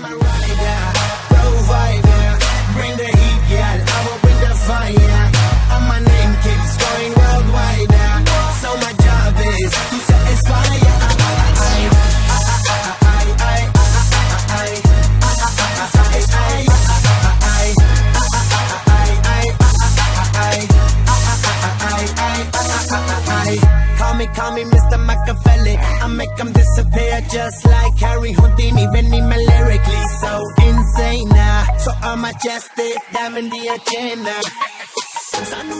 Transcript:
I'm a rider, provider. Bring the heat. I. And my name keeps going worldwide. So my job is to satisfy. Call me, call me Mr. Machiavelli. I make them disappear just like Harry Houdini. Benny me So I'm majestic, diamond the agenda. Kisi